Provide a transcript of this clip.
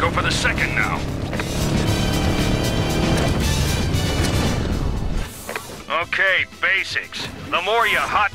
Go for the second now. Okay, basics. The more you hot